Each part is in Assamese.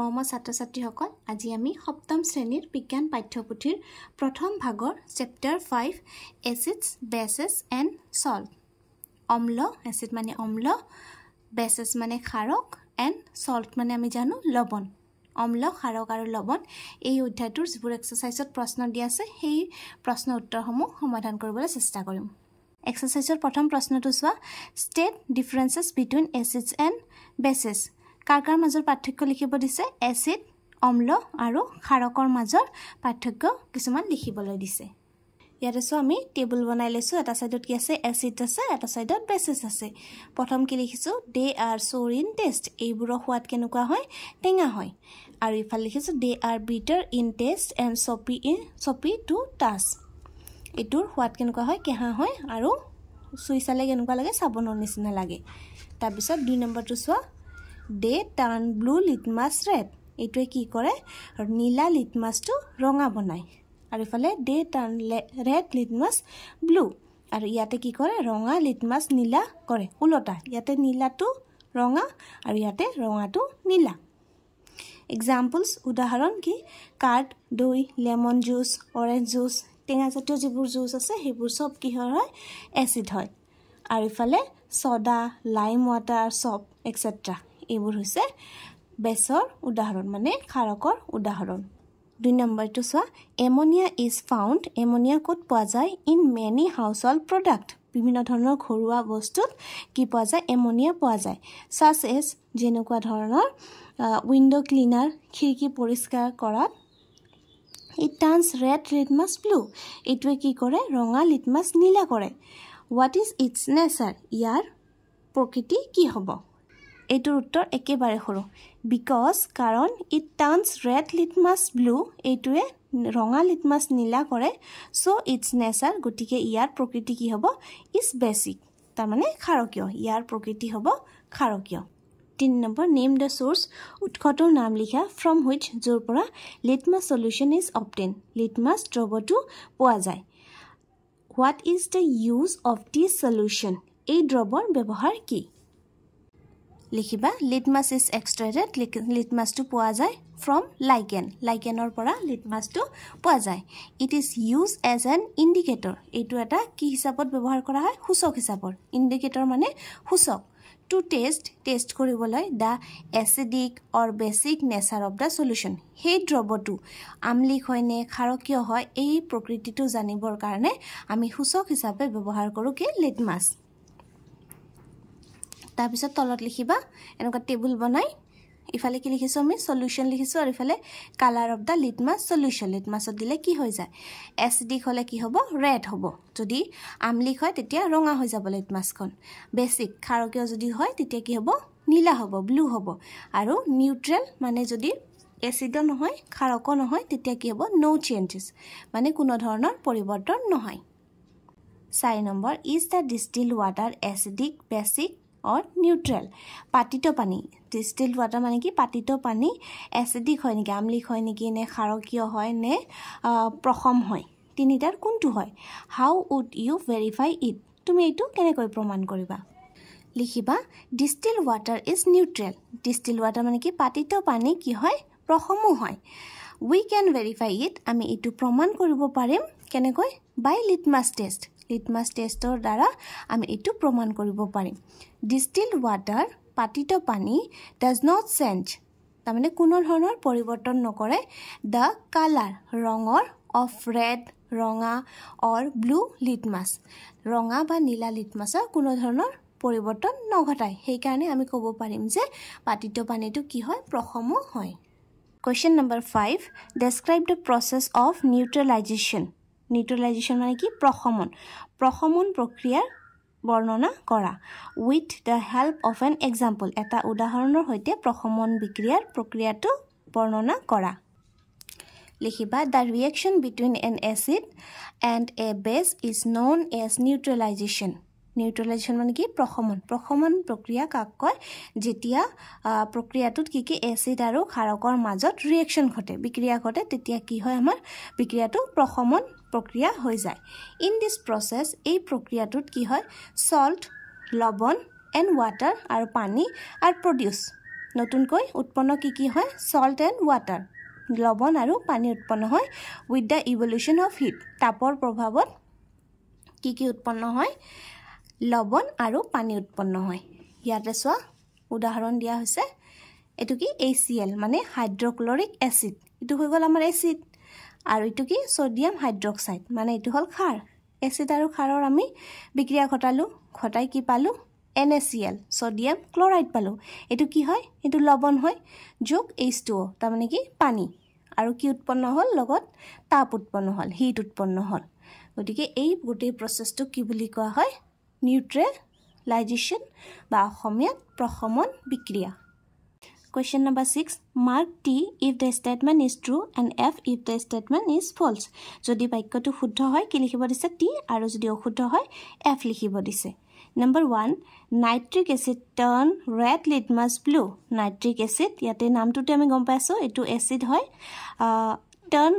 মৰমৰ ছাত্ৰ ছাত্ৰীসকল আজি আমি সপ্তম শ্ৰেণীৰ বিজ্ঞান পাঠ্যপুথিৰ প্ৰথম ভাগৰ chapter five acids bases and salt অম্ল এচিড মানে অম্ল বেচেছ মানে খাৰক এণ্ড চল্ট মানে আমি জানো লৱণ অম্ল খাৰক আৰু লৱণ এই অধ্যায়টোৰ যিবোৰ এক্সাৰচাইজত প্ৰশ্ন দিয়া আছে সেই প্ৰশ্ন উত্তৰসমূহ সমাধান কৰিবলৈ চেষ্টা কৰিম। এক্সাৰচাইজৰ প্ৰথম প্ৰশ্নটো চোৱা state differences between acids and bases কাৰ কাৰ মাজৰ পাৰ্থক্য লিখিব দিছে এচিড অম্ল আৰু খাৰকৰ মাজৰ পাৰ্থক্য কিছুমান লিখিবলৈ দিছে। ইয়াতে চোৱা আমি টেবুল বনাই লৈছোঁ এটা ছাইডত কি আছে এচিড আছে এটা ছাইডত বেচেছ আছে। প্ৰথম কি লিখিছোঁ they are sour in taste এইবোৰৰ সোৱাদ কেনেকুৱা হয় টেঙা হয়। আৰু ইফালে লিখিছোঁ they are bitter in taste and soapy in soapy to touch. এইটোৰ সোৱাদ কেনেকুৱা হয় কেঁহা হয় আৰু চুই চালে কেনেকুৱা লাগে চাবোনৰ নিচিনা লাগে। তাৰপিছত দুই নম্বৰটো চোৱা। They turn blue litmus red এইটোৱে কি আৰু নীলা লিটমাছটো ৰঙা বনায় আৰু ইফালে they turn red litmus blue আৰু ইয়াতে কি কৰে ৰঙা লিটমাছ নীলা কৰে ওলটা ইয়াতে নীলাটো ৰঙা আৰু ইয়াতে ৰঙাটো নীলা এক্সাম্পলছ উদাহৰণ কি কাৰ্ড দৈ লেমন জুচ অৰেঞ্জ জুচ টেঙাজাতীয় যিবোৰ জুচ আছে সেইবোৰ চব কিহৰ হয় এচিড হয় আৰু ইফালে soda lime water soap extra এইবোৰ হৈছে বেছৰ উদাহৰণ মানে খাৰকৰ উদাহৰণ। দুই নম্বৰটো চোৱা এমনিয়া ইজ ফাউণ্ড এমনিয়া ক'ত পোৱা যায়? In many household products বিভিন্ন ধৰণৰ ঘৰুৱা বস্তুত কি পোৱা যায়? এমনিয়া পোৱা যায়। চাচ এজ যেনেকুৱা ধৰণৰ উইণ্ড' ক্লিনাৰ খিৰিকী পৰিষ্কাৰ কৰাত। It turns red litmus blue এইটোৱে কি কৰে? ৰঙা লিটমাছ নীলা কৰে। হোৱাট ইজ ইটছ নেচাৰ ইয়াৰ প্ৰকৃতি কি হ'ব? এইটোৰ উত্তৰ একেবাৰে সৰু। বিকজ কাৰণ it turns red litmus blue এইটোৱে ৰঙা লিটমাছ নীলা কৰে চ' ইটছ নেচাৰ গতিকে ইয়াৰ প্ৰকৃতি কি হ'ব? ইজ বেচিক তাৰমানে ক্ষাৰকীয়। ইয়াৰ প্ৰকৃতি হ'ব ক্ষাৰকীয়। তিনি নম্বৰ নেম দ্য চ'ৰ্চ উৎসটোৰ নাম লিখা ফ্ৰম হুইচ য'ৰ পৰা litmus solution is obtained litmus দ্ৰৱটো পোৱা যায়। What is the use of this solution এই দ্ৰৱৰ ব্যৱহাৰ কি? লিখিবা লিটমাছ ইজ এক্সট্ৰেটেড লিটমাছটো পোৱা যায় ফ্ৰম লাইকেন লাইকেনৰ পৰা লিটমাছটো পোৱা যায়। It is used as an indicator এইটো এটা কি হিচাপত ব্যৱহাৰ কৰা হয়? সূচক হিচাপত ইণ্ডিকেটৰ মানে সূচক। টু টেষ্ট টেষ্ট কৰিবলৈ the acidic or basic nature of the solution সেই দ্ৰৱটো আমলিক হয়নে ক্ষাৰকীয় হয় এই প্ৰকৃতিটো জানিবৰ কাৰণে আমি সূচক হিচাপে ব্যৱহাৰ কৰোঁ কি? লিটমাছ তাৰপিছত তলত লিখিবা এনেকুৱা টেবুল বনাই ইফালে কি লিখিছোঁ আমি চলিউশ্যন লিখিছোঁ আৰু ইফালে colour of the litmus solution লিটমাছত দিলে কি হৈ যায়? এচিডিক হ'লে কি হ'ব? ৰেড হ'ব। যদি আমলিক হয় তেতিয়া ৰঙা হৈ যাব লিটমাছখন বেচিক ক্ষাৰকীয় যদি হয় তেতিয়া কি হ'ব? নীলা হ'ব ব্লু হ'ব। আৰু নিউট্ৰেল মানে যদি এচিডো নহয় ক্ষাৰকো নহয় তেতিয়া কি হ'ব? ন' চেঞ্জেছ মানে কোনো ধৰণৰ পৰিৱৰ্তন নহয়। চাৰি number is the distil water acidic basic or neutral পাতিত পানী ডিষ্টিল্ড ৱাটাৰ মানে কি? পাতিত পানী এচিডিক হয় নেকি? আমলিক হয় নেকি? নে ক্ষাৰকীয় হয়? নে প্ৰসম হয়? তিনিটাৰ কোনটো হয়? How would you verify it তুমি এইটো কেনেকৈ প্ৰমাণ কৰিবা? লিখিবা distil water is neutral distil water মানে কি? পাতিত পানী কি হয়? প্ৰসমো হয়। উই কেন ভেৰিফাই ইট আমি এইটো প্ৰমাণ কৰিব পাৰিম। কেনেকৈ? বাই লিটমাছ টেষ্ট লিটমাছ টেষ্টৰ দ্বাৰা আমি এইটো প্ৰমাণ কৰিব পাৰিম। ডিষ্টিল্ড ৱাটাৰ পাতিত পানী ডাজ নট চেঞ্জ তাৰমানে কোনো ধৰণৰ পৰিৱৰ্তন নকৰে। দ্য কালাৰ ৰঙৰ অফ ৰেড ৰঙা অৰ ব্লু লিটমাছ ৰঙা বা নীলা লিটমাছৰ কোনো ধৰণৰ পৰিৱৰ্তন নঘটায়। সেইকাৰণে আমি ক'ব পাৰিম যে পাতিত পানীটো কি হয়? প্ৰসমো হয়। Question number five describe the process of neutralization neutralization মানে কি? প্ৰশমন। প্ৰশমন প্ৰক্ৰিয়াৰ বৰ্ণনা কৰা। With the help of an example এটা উদাহৰণৰ সৈতে প্ৰশমন বিক্ৰিয়াৰ প্ৰক্ৰিয়াটো বৰ্ণনা কৰা। লিখিবা the reaction between an acid and a base is known as neutralization neutralization মানে কি? প্ৰশমন। প্ৰশমন প্ৰক্ৰিয়া কাক কয়? যেতিয়া প্ৰক্ৰিয়াটোত কি কি এচিড আৰু ক্ষাৰকৰ মাজত ৰিয়েকশ্যন ঘটে বিক্ৰিয়া ঘটে তেতিয়া কি হয় আমাৰ বিক্ৰিয়াটো প্ৰশমন প্ৰক্ৰিয়া হৈ যায়। ইন দিছ প্ৰচেছ এই প্ৰক্ৰিয়াটোত কি হয়? চল্ট লৱণ এণ্ড ৱাটাৰ আৰু পানী আৰু প্ৰডিউচ নতুনকৈ উৎপন্ন কি কি হয়? চল্ট এণ্ড ৱাটাৰ লৱণ আৰু পানী উৎপন্ন হয় with the evolution of heat তাপৰ প্ৰভাৱত কি কি উৎপন্ন হয়? লৱণ আৰু পানী উৎপন্ন হয়। ইয়াতে চোৱা উদাহৰণ দিয়া হৈছে। এইটো কি? এ চি এল মানে হাইড্ৰক্লৰিক এচিড এইটো হৈ গ'ল আমাৰ এচিড আৰু এইটো কি? ছ'ডিয়াম হাইড্ৰক্সাইড মানে এইটো হ'ল খাৰ। এচিড আৰু খাৰৰ আমি বিক্ৰিয়া ঘটালোঁ ঘটাই কি পালোঁ? N A C L sodium chloride পালোঁ। এইটো কি হয়? এইটো লৱণ হয় যোগ এইচ টু অ' তাৰমানে কি? পানী। আৰু কি উৎপন্ন হ'ল? লগত তাপ উৎপন্ন হ'ল হিট উৎপন্ন হ'ল। গতিকে এই গোটেই প্ৰচেছটোক কি বুলি কোৱা হয়? নিউট্ৰেলাইজেশ্যন বা অসমীয়াত প্ৰশমন বিক্ৰিয়া। Question number six mark T if the statement is true and F if the statement is false যদি বাক্যটো শুদ্ধ হয় কি লিখিব দিছে? টি আৰু যদি অশুদ্ধ হয় এফ লিখিব দিছে। Number one nitric acid turn red litmus blue nitric acid ইয়াতে নামটোতে আমি গম পাইছোঁ এইটো এচিড হয়। টাৰ্ণ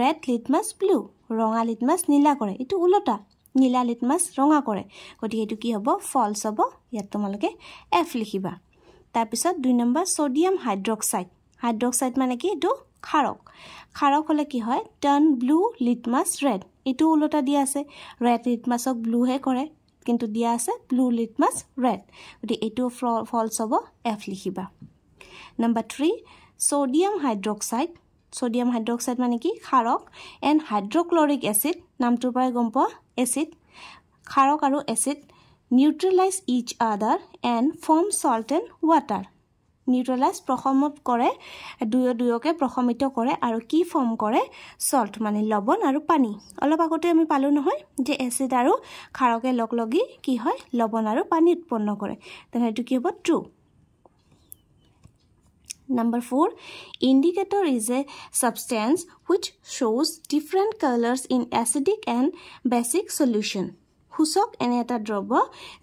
ৰেড লিটমাছ ব্লু ৰঙা লিটমাছ নীলা কৰে। এইটো ওলোটা। নীলা লিটমাছ ৰঙা কৰে। গতিকে এইটো কি হ'ব? ফলছ হ'ব। ইয়াত তোমালোকে এফ লিখিবা। তাৰপিছত দুই নম্বৰ ছ'ডিয়াম হাইড্ৰক্সাইড। হাইড্ৰক্সাইড মানে কি? এইটো খাৰক খাৰক হ'লে কি হয়? Turn blue litmus red. এইটো ওলোটা দিয়া আছে। ৰেড লিটমাছক ব্লুহে কৰে কিন্তু দিয়া আছে ব্লু লিটমাছ ৰেড। গতিকে এইটো ফলছ হ'ব এফ লিখিবা। Number three sodium hydroxide. Sodium hydroxide মানে কি? খাৰক এণ্ড হাইড্ৰক্লৰিক এচিড নামটোৰ পৰাই গম পোৱা? এচিড। খাৰক আৰু acid. Neutralise each other and form salt and water neutralise প্ৰশমিত কৰে দুয়ো দুয়োকে প্ৰশমিত কৰে আৰু কি ফৰ্ম কৰে? চল্ট মানে লৱণ আৰু পানী। অলপ আগতে আমি পালোঁ নহয় যে এচিড আৰু খাৰকে লগ লাগি কি হয়? লৱণ আৰু পানী উৎপন্ন কৰে। তেনেহ'লে এইটো কি হ'ব? True Number 4. Indicator is a substance which shows different colors in acidic and basic solution. সূচক এনে এটা দ্ৰব্য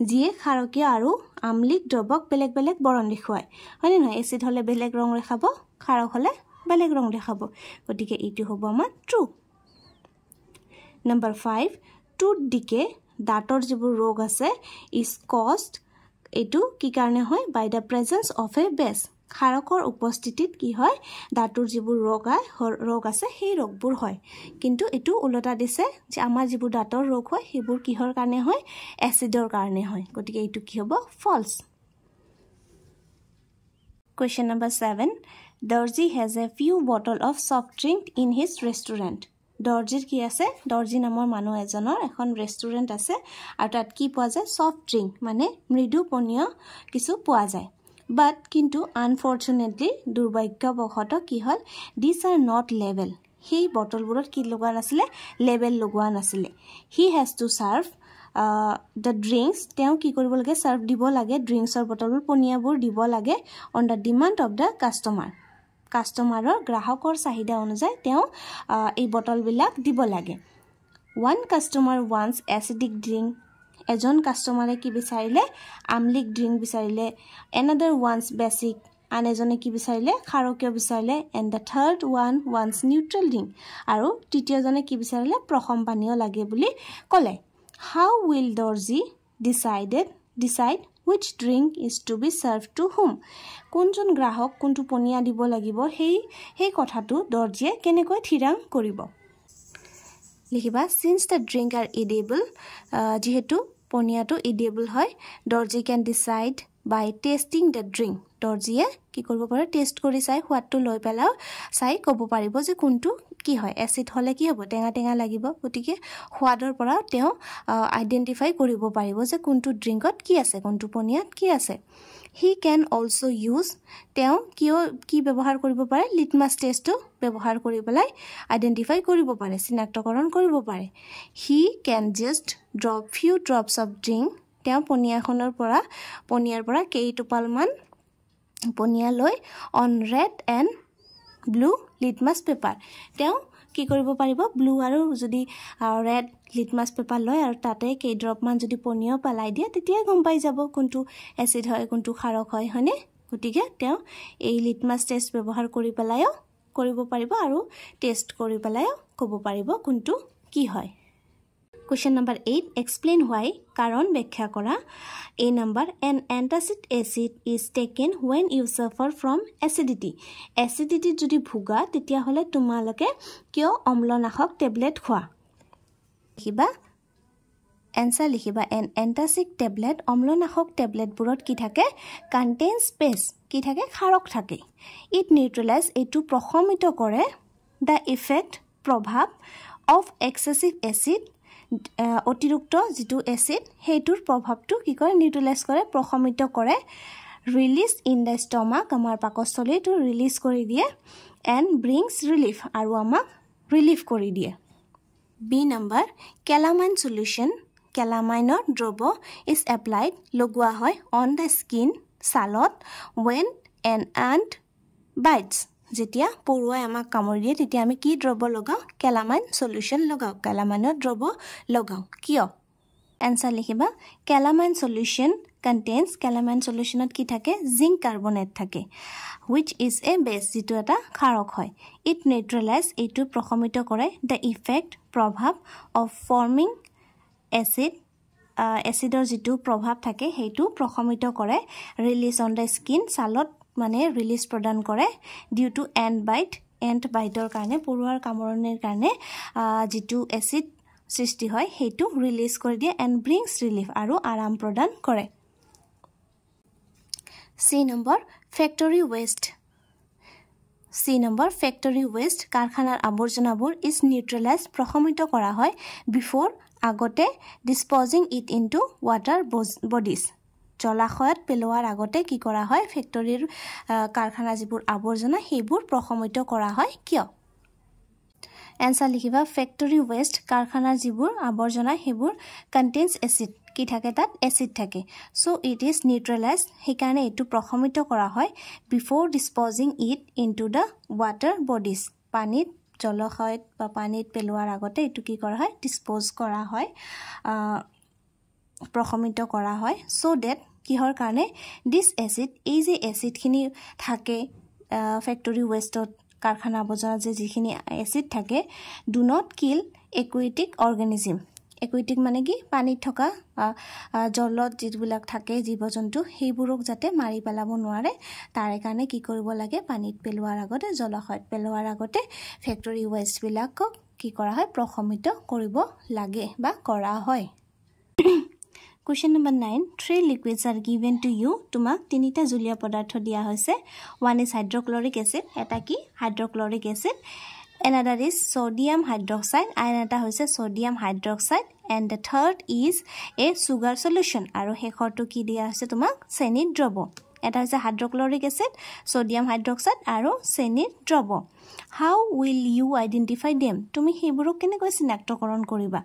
যিয়ে ক্ষাৰকীয় আৰু আমলিক দ্ৰব্যক বেলেগ বেলেগ বৰণ দেখুৱায়। হয়নে নহয়? এচিড হ'লে বেলেগ ৰং দেখাব ক্ষাৰক হ'লে বেলেগ ৰং দেখাব। গতিকে এইটো হ'ব আমাৰ true number five tooth decay দাঁতৰ যিবোৰ ৰোগ আছে ইজ কষ্ট এইটো কি কাৰণে হয়? By the presence of a base ক্ষাৰকৰ উপস্থিতিত কি হয়? দাঁতৰ যিবোৰ ৰোগ ৰোগ আছে সেই ৰোগবোৰ হয়। কিন্তু এইটো ওলোটা দিছে যে আমাৰ যিবোৰ দাঁতৰ ৰোগ হয় সেইবোৰ কিহৰ কাৰণে হয়? এচিডৰ কাৰণে হয়। গতিকে এইটো কি হ'ব? False question number seven Dorji has a few bottle of soft drink in his restaurant দৰ্জিৰ কি আছে? দৰ্জি নামৰ মানুহ এজনৰ এখন ৰেষ্টুৰেণ্ট আছে আৰু তাত কি পোৱা যায়? চফ্ট ড্ৰিংক মানে মৃদু পনীয় কিছু পোৱা যায়। বাট কিন্তু আনফৰ্চুনেটলি দুৰ্ভাগ্যবশতঃ কি হ'ল? দিছ আৰ নট লেভেল সেই বটলবোৰত কি লগোৱা নাছিলে? লেবেল লগোৱা নাছিলে। He has to serve the drinks তেওঁ কি কৰিব লাগে? ছাৰ্ভ দিব লাগে। ড্ৰিংকছৰ বটলবোৰ পনীয়াবোৰ দিব লাগে on the demand of the customer কাষ্টমাৰৰ গ্ৰাহকৰ চাহিদা অনুযায়ী তেওঁ এই বটলবিলাক দিব লাগে। ওৱান কাষ্টমাৰ ওৱান্স এচিডিক ড্ৰিংক এজন কাষ্টমাৰে কি বিচাৰিলে? আমলিক ড্ৰিংক বিচাৰিলে। এনাডাৰ ওৱান্স বেচিক আন এজনে কি বিচাৰিলে? খাৰকীয় বিচাৰিলে। এণ্ড দ্য থাৰ্ড ওৱান ওৱান্স নিউট্ৰেল ড্ৰিংক আৰু তৃতীয়জনে কি বিচাৰিলে? প্ৰসম পানীয় লাগে বুলি ক'লে। How will Dorji decided decide which drink is to be serve to whom কোনজন গ্ৰাহক কোনটো পনীয়া দিব লাগিব? সেই সেই কথাটো দৰ্জীয়ে কেনেকৈ থিৰাং কৰিব? লিখিবা since the drink are edible যিহেতু পনীয়াটো ইডিয়েবল হয় Dorji can decide by testing the drink দৰ্জীয়ে কি কৰিব পাৰে? টেষ্ট কৰি চাই সোৱাদটো লৈ পেলাও চাই ক'ব পাৰিব যে কোনটো কি হয়। এচিড হ'লে কি হ'ব? টেঙা টেঙা লাগিব। গতিকে সোৱাদৰ পৰা তেওঁ আইডেণ্টিফাই কৰিব পাৰিব যে কোনটো ড্ৰিংকত কি আছে কোনটো পনীয়াত কি আছে। হি কেন অলছ' ইউজ তেওঁ কিয় কি ব্যৱহাৰ কৰিব পাৰে লিটমাছ টেষ্টটো ব্যৱহাৰ কৰি পেলাই আইডেণ্টিফাই কৰিব পাৰে চিনাক্তকৰণ কৰিব পাৰে। He can just drop few drops of drink তেওঁ পনীয়াখনৰ পৰা পনীয়াৰ পৰা কেইটোপালমান পনীয়া লৈ on red and blue litmus paper তেওঁ কি কৰিব পাৰিব? ব্লু আৰু যদি ৰেড লিটমাছ পেপাৰ লয় আৰু তাতে কেইড্ৰপমান যদি পনীয় পেলাই দিয়ে তেতিয়াই গম পাই যাব কোনটো এচিড হয় কোনটো খাৰক হয় হয়নে? গতিকে তেওঁ এই লিটমাছ টেষ্ট ব্যৱহাৰ কৰি পেলাইও কৰিব পাৰিব আৰু টেষ্ট কৰি পেলাইও ক'ব পাৰিব কোনটো কি হয়। Question number eight explain why কাৰণ ব্যাখ্যা কৰা এই number an antacid acid is taken when you suffer from acidity এচিডিটিত যদি ভোগা তেতিয়াহ'লে তোমালোকে কিয় অম্লনাশক টেবলেট খোৱা লিখিবা এনচাৰ লিখিবা এন এণ্টাচিক টেবলেট অম্লনাশক টেবলেটবোৰত কি থাকে কণ্টেইন স্পেচ কি থাকে খাৰক থাকে ইট নিউট্ৰেলাইজ এইটো প্ৰশমিত কৰে দ্য ইফেক্ট প্ৰভাৱ অফ এক্সেচিভ এচিড অতিৰিক্ত যিটো এচিড সেইটোৰ প্ৰভাৱটো কি কৰে নিউট্ৰেলাইজ কৰে প্ৰশমিত কৰে ৰিলিজ ইন দ্য ষ্টমাক আমাৰ পাকস্থলীটো ৰিলিজ কৰি দিয়ে এণ্ড ব্ৰিংছ ৰিলিফ আৰু আমাক ৰিলিফ কৰি দিয়ে। বি নম্বৰ কেলামাইন চলিউশ্যন কেলামাইনৰ দ্ৰৱ ইজ এপ্লাইড লগোৱা হয় অন দ্য স্কিন ছালত ৱেন এণ্ড এণ্ড বাইটছ যেতিয়া পৰুৱাই আমাক কামুৰি দিয়ে তেতিয়া আমি কি দ্ৰৱ লগাওঁ? কেলামাইন চলিউশ্যন লগাওঁ। কেলামাইনৰ দ্ৰৱ লগাওঁ। কিয়? এনচাৰ লিখিবা। কেলামাইন চলিউশ্যন কণ্টেইনছ কেলামাইন চলিউশ্যনত কি থাকে? জিংক কাৰ্বনেট থাকে হুইচ ইজ এ বেছ যিটো এটা খাৰক হয়। ইট নিউট্ৰেলাইজ এইটো প্ৰশমিত কৰে দ্য ইফেক্ট প্ৰভাৱ অফ ফৰ্মিং এচিড এচিডৰ যিটো প্ৰভাৱ থাকে সেইটো প্ৰশমিত কৰে। ৰিলিজ অন দ্য স্কিন ছালত মানে ৰিলিজ প্ৰদান কৰে due to ant bite ant বাইটৰ কাৰণে পৰুৱাৰ কামৰণিৰ কাৰণে যিটো এচিড সৃষ্টি হয় সেইটো ৰিলিজ কৰি দিয়ে এণ্ড ব্ৰিংছ ৰিলিফ আৰু আৰাম প্ৰদান কৰে। C number factory waste C number factory waste কাৰখানাৰ আৱৰ্জনাবোৰ ইজ নিউট্ৰেলাইজ প্ৰশমিত কৰা হয় বিফ'ৰ আগতে disposing it into water bodies জলাশয়ত পেলোৱাৰ আগতে কি কৰা হয়? ফেক্টৰীৰ কাৰখানা যিবোৰ আৱৰ্জনা সেইবোৰ প্ৰশমিত কৰা হয়। কিয়? এনচাৰ লিখিবা। ফেক্টৰী ৱেষ্ট কাৰখানাৰ যিবোৰ আৱৰ্জনা সেইবোৰ কণ্টেইনছ এচিড কি থাকে তাত? এচিড থাকে। চ' ইট ইজ নিউট্ৰেলাইজ সেইকাৰণে এইটো প্ৰশমিত কৰা হয় before disposing it into the water bodies পানীত জলাশয়ত বা পানীত পেলোৱাৰ আগতে এইটো কি কৰা হয়? ডিছপ'জ কৰা হয়। প্ৰশমিত কৰা হয়। চ' ডেট কিহৰ কাৰণে? দিছ এচিড এই যে এচিডখিনি থাকে ফেক্টৰী ৱেষ্টত কাৰখানা আৱৰ্জনাত যে যিখিনি এচিড থাকে do not kill aquatic organism aquatic মানে কি? পানীত থকা জলত যিবিলাক থাকে জীৱ জন্তু সেইবোৰক যাতে মাৰি পেলাব নোৱাৰে তাৰে কাৰণে কি কৰিব লাগে? পানীত পেলোৱাৰ আগতে জলাশয়ত পেলোৱাৰ আগতে ফেক্টৰী ৱেষ্টবিলাকক কি কৰা হয়? প্ৰশমিত কৰিব লাগে বা কৰা হয়। Question number nine three liquids are given to you তোমাক তিনিটা জুলীয়া পদাৰ্থ দিয়া হৈছে। ওৱান ইজ হাইড্ৰক্লৰিক এচিড এটা কি? Hydrochloric acid another is sodium hydroxide আন এটা হৈছে sodium hydroxide and the third is a sugar solution আৰু শেষৰটো কি দিয়া হৈছে তোমাক? চেনিত দ্ৰৱ। এটা হৈছে হাইড্ৰক্লৰিক এচিড ছ'ডিয়াম হাইড্ৰক্সাইড আৰু চেনিত দ্ৰৱ। How will you identify them তুমি সেইবোৰক কেনেকৈ চিনাক্তকৰণ কৰিবা?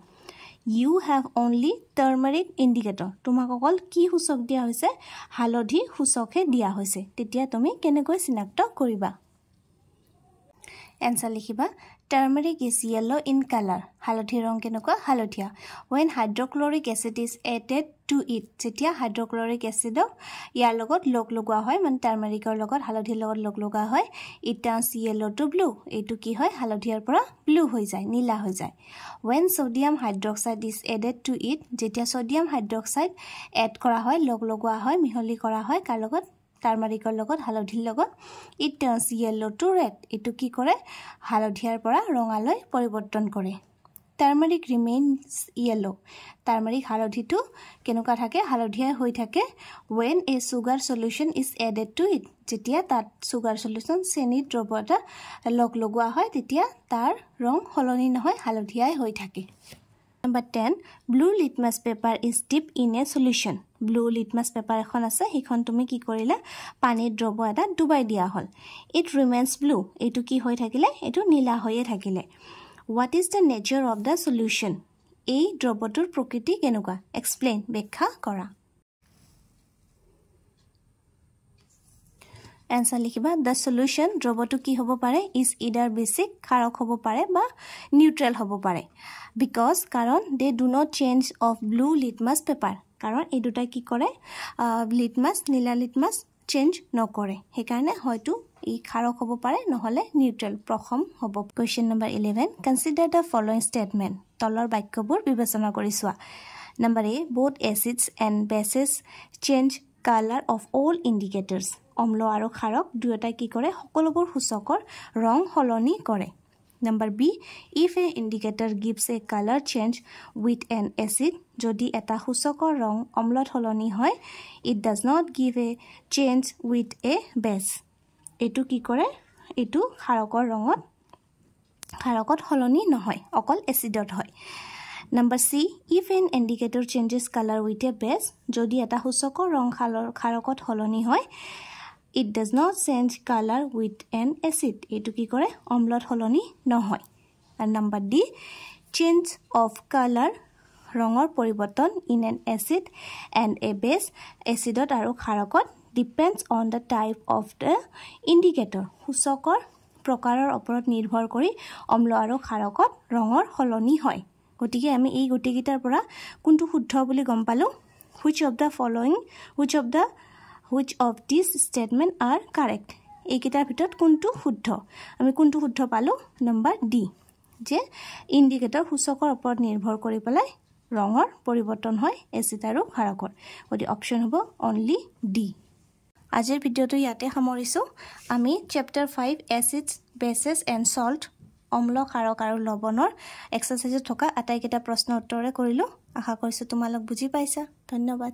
You have only turmeric indicator তোমাক অকল কি সূচক দিয়া হৈছে হালধি সূচকহে দিয়া হৈছে। তেতিয়া তুমি কেনেকৈ চিনাক্ত কৰিবা? এনচাৰ লিখিবা। Turmeric is yellow' in colour হালধীয়া ৰং কেনেকুৱা হালধীয়া when hydrochloric acid is added to it যেতিয়া হাইড্ৰক্লৰিক এচিডক ইয়াৰ লগত লগ লগোৱা হয় মানে টাৰ্মাৰিকৰ লগত হালধিৰ লগত লগ লগোৱা হয় it turns yellow' to blue এইটো কি হয় হালধীয়াৰ পৰা ব্লু হৈ যায় নীলা হৈ যায় when sodium hydroxide is added to it যেতিয়া ছ'ডিয়াম হাইড্ৰক্সাইড এড কৰা হয় লগ লগোৱা হয় মিহলি কৰা হয় কাৰ লগত টাৰ্মাৰিকৰ লগত হালধিৰ লগত। It turns yellow' to red এইটো কি কৰে? হালধীয়াৰ পৰা ৰঙালৈ পৰিৱৰ্তন কৰে। টাৰ্মাৰিক ৰিমেইনছ য়েল্ল' টাৰ্মাৰিক হালধিটো কেনেকুৱা থাকে? হালধীয়া হৈ থাকে। When a sugar solution is added to it যেতিয়া তাত চুগাৰ চলিউশ্যন চেনিত দ্ৰৱ এটা লগ লগোৱা হয় তেতিয়া তাৰ ৰং সলনি নহয় হালধীয়াই হৈ থাকে। Number ten blue litmus paper is dip in a solution blue litmus paper এখন আছে সেইখন তুমি কি কৰিলা পানীত দ্ৰৱ এটা ডুবাই দিয়া হ'ল। ইট ৰিমেইনছ ব্লু এইটো কি হৈ থাকিলে? এইটো নীলা হৈয়ে থাকিলে। What is the nature of the solution এই দ্ৰৱটোৰ প্ৰকৃতি কেনেকুৱা? এক্সপ্লেইন ব্যাখ্যা কৰা। এনচাৰ লিখিবা দ্য চলিউশ্যন দ্ৰৱটো কি হ'ব পাৰে? ইজ ইডাৰ বেছিক খাৰক হ'ব পাৰে বা নিউট্ৰেল হ'ব পাৰে। বিকজ কাৰণ they do not change of blue litmus paper কাৰণ এই দুটাই কি কৰে? লিটমাছ নীলা লিটমাছ চেঞ্জ নকৰে। সেইকাৰণে হয়তো ই খাৰক হ'ব পাৰে নহ'লে নিউট্ৰেল প্ৰথম হ'ব। Question number eleven consider the following statement তলৰ বাক্যবোৰ বিবেচনা কৰি চোৱা। নম্বৰ এ বহুত acids and bases change colour of all indicators অম্ল আৰু খাৰক দুয়োটাই কি কৰে? সকলোবোৰ সূচকৰ ৰং সলনি কৰে। Number B if a indicator gives a colour change with an acid যদি এটা সূচকৰ ৰং অম্লত সলনি হয় it does not give a change with a base এইটো কি কৰে? এইটো খাৰকৰ ৰঙত খাৰকত সলনি নহয় অকল এচিডত হয়। Number C if an indicator changes colour with a base যদি এটা সূচকৰ ৰং খালৰ খাৰকত সলনি হয় it does not change colour with an acid এইটো কি কৰে? অম্লত সলনি নহয়। আৰু number D change of colour ৰঙৰ পৰিৱৰ্তন in an acid and a base এচিডত আৰু খাৰকত depends on the type of the indicator সূচকৰ প্ৰকাৰৰ ওপৰত নিৰ্ভৰ কৰি অম্ল আৰু খাৰকত ৰঙৰ সলনি হয়। গতিকে আমি এই গোটেইকেইটাৰ পৰা কোনটো শুদ্ধ বুলি গম পালোঁ? Which of the following which of the which of this statement are correct এইকেইটাৰ ভিতৰত কোনটো শুদ্ধ? আমি কোনটো শুদ্ধ পালোঁ? নম্বৰ ডি যে ইণ্ডিকেটৰ সূচকৰ ওপৰত নিৰ্ভৰ কৰি পেলাই ৰঙৰ পৰিৱৰ্তন হয় এচিড আৰু খাৰকৰ গতিকে অপশ্যন হ'ব অনলি ডি আজিৰ ভিডিঅ'টো ইয়াতে সামৰিছোঁ। আমি chapter five acids bases and salt অম্ল খাৰক আৰু লৱণৰ এক্সাৰচাইজত থকা আটাইকেইটা প্ৰশ্ন উত্তৰে কৰিলোঁ। আশা কৰিছোঁ তোমালোক বুজি পাইছা। ধন্যবাদ।